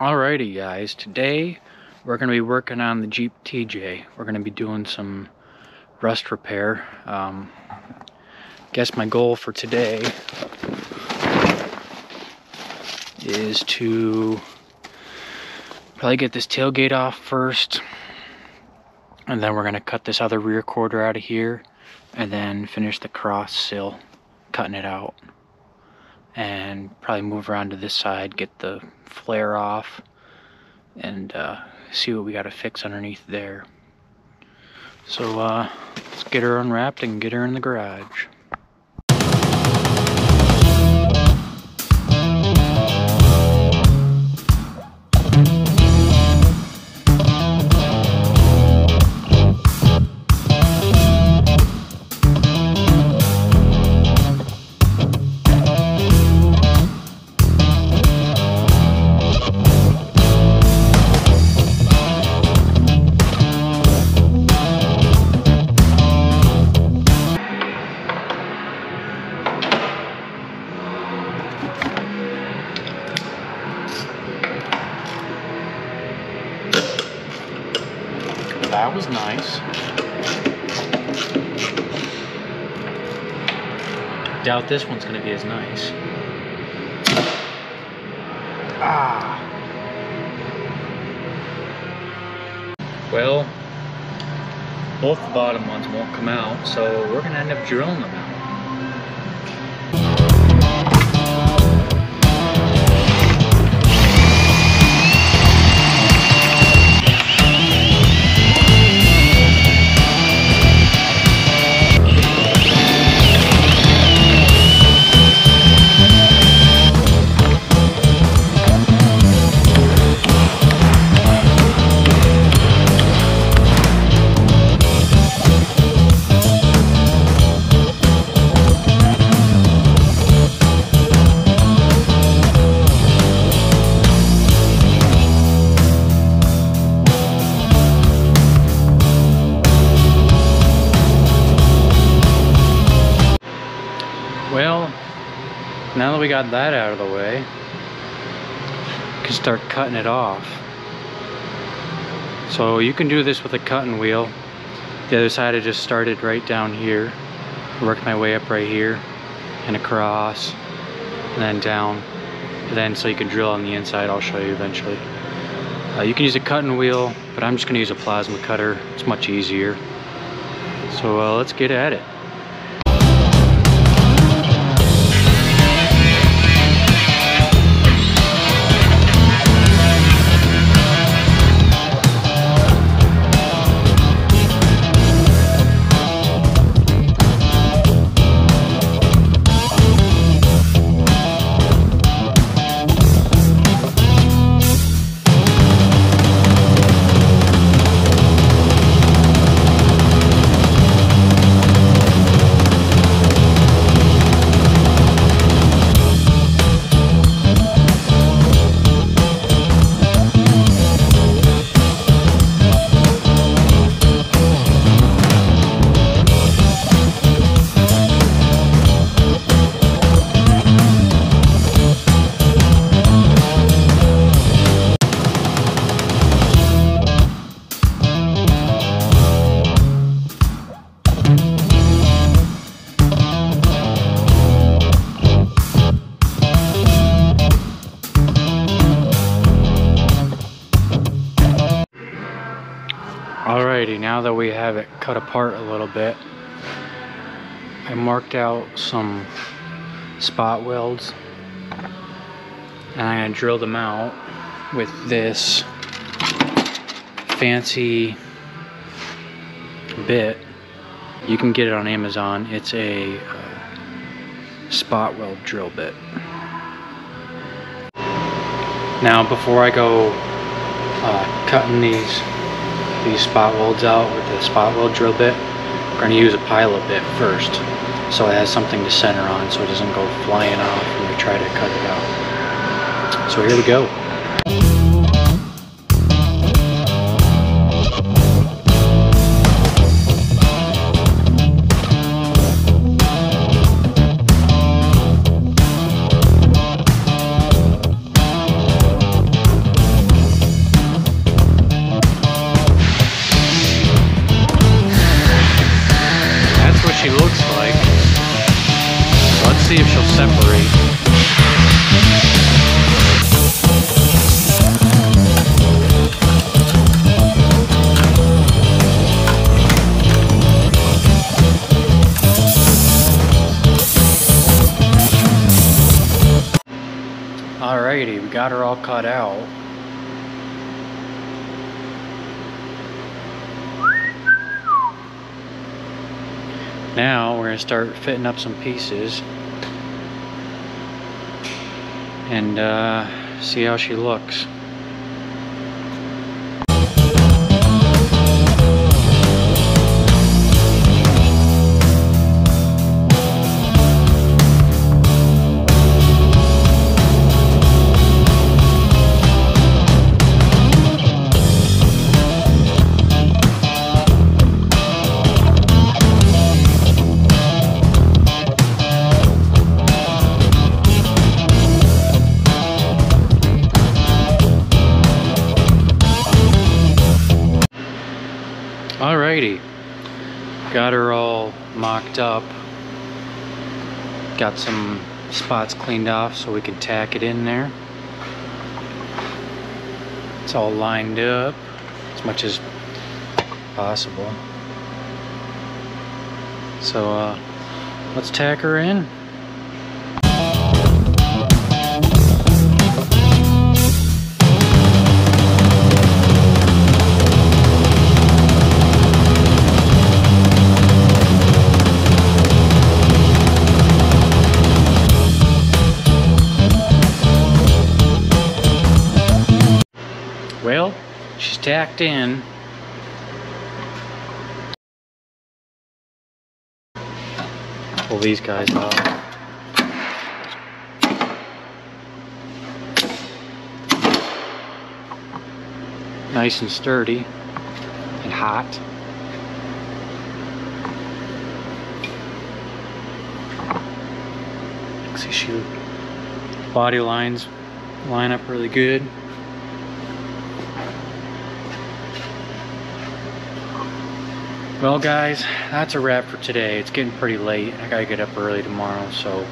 Alrighty guys, today we're going to be working on the Jeep TJ. We're going to be doing some rust repair. Um, guess my goal for today is to probably get this tailgate off first and then we're going to cut this other rear quarter out of here and then finish the cross sill, cutting it out and probably move around to this side, get the flare off, and uh, see what we got to fix underneath there. So uh, let's get her unwrapped and get her in the garage. That was nice. Doubt this one's gonna be as nice. Ah. Well, both the bottom ones won't come out, so we're gonna end up drilling them out. Got that out of the way, we can start cutting it off. So you can do this with a cutting wheel. The other side I just started right down here, worked my way up right here and across and then down. And then so you can drill on the inside, I'll show you eventually. Uh, you can use a cutting wheel, but I'm just gonna use a plasma cutter. It's much easier. So uh, let's get at it. Now that we have it cut apart a little bit, I marked out some spot welds and I'm gonna drill them out with this fancy bit. You can get it on Amazon. It's a uh, spot weld drill bit. Now, before I go uh, cutting these these spot welds out with the spot weld drill bit, we're going to use a pilot bit first so it has something to center on so it doesn't go flying off when we try to cut it out. So here we go. Alrighty, we got her all cut out. Now we're gonna start fitting up some pieces and uh, see how she looks. Alrighty, got her all mocked up. Got some spots cleaned off so we can tack it in there. It's all lined up as much as possible. So uh, let's tack her in. Well, she's tacked in. Pull these guys off. Nice and sturdy and hot. See, she body lines line up really good. Well guys, that's a wrap for today. It's getting pretty late. I gotta get up early tomorrow, so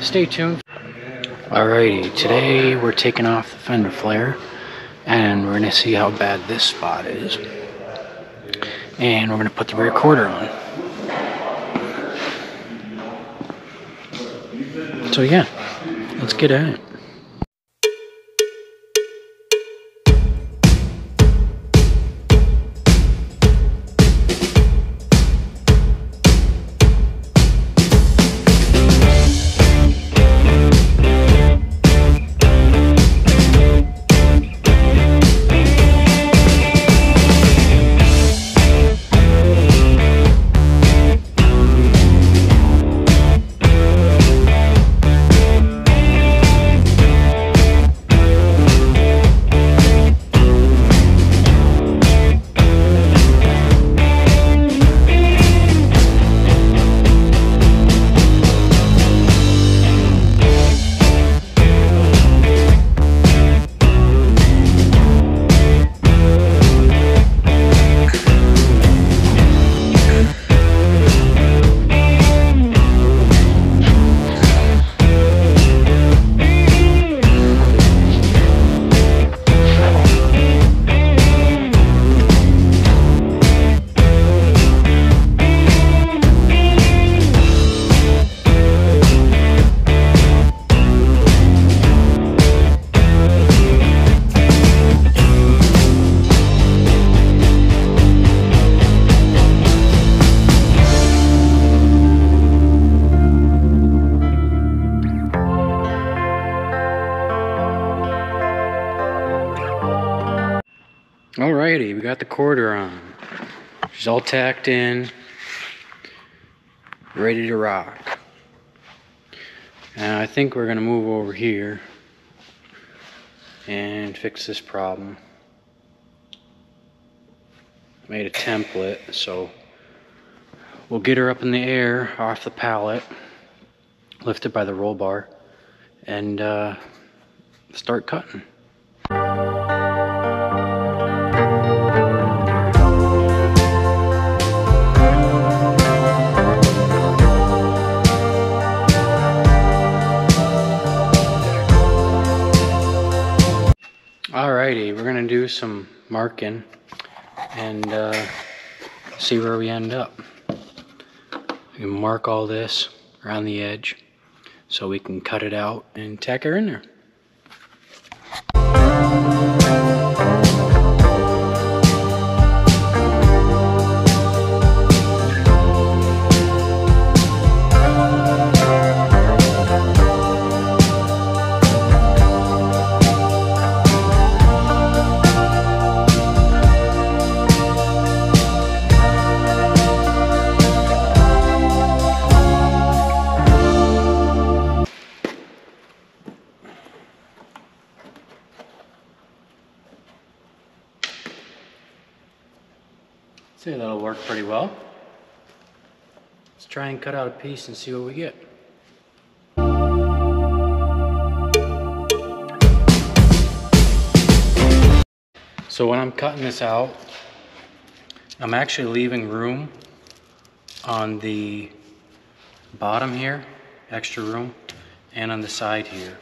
stay tuned. Alrighty, today we're taking off the fender flare and we're gonna see how bad this spot is. And we're gonna put the rear quarter on. So yeah, let's get at it. Alrighty, we got the quarter on. She's all tacked in, ready to rock. And I think we're gonna move over here and fix this problem. Made a template, so we'll get her up in the air off the pallet, lifted by the roll bar, and uh, start cutting. Some marking and uh, see where we end up. We can mark all this around the edge so we can cut it out and tack her in there. Let's try and cut out a piece and see what we get. So when I'm cutting this out, I'm actually leaving room on the bottom here, extra room, and on the side here.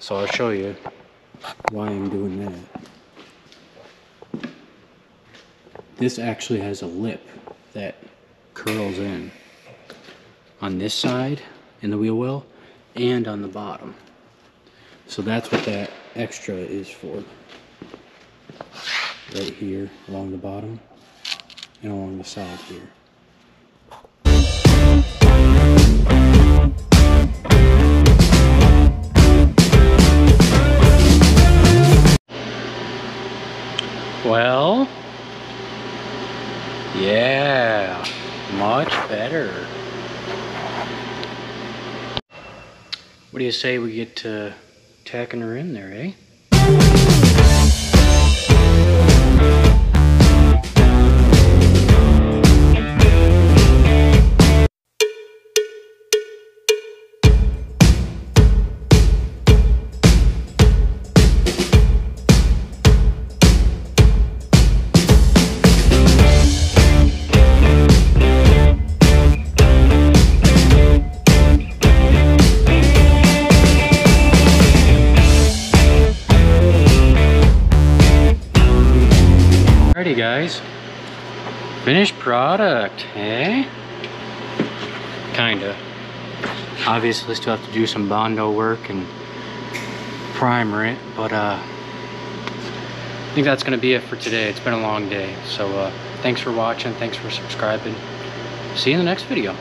So I'll show you why I'm doing that. This actually has a lip that curls in on this side in the wheel well and on the bottom. So that's what that extra is for. Right here along the bottom and along the side here. Much better. What do you say we get to tacking her in there, eh? Alrighty guys, finished product, eh? Kinda. Obviously still have to do some Bondo work and primer it, but uh, I think that's gonna be it for today. It's been a long day, so uh, thanks for watching, thanks for subscribing. See you in the next video.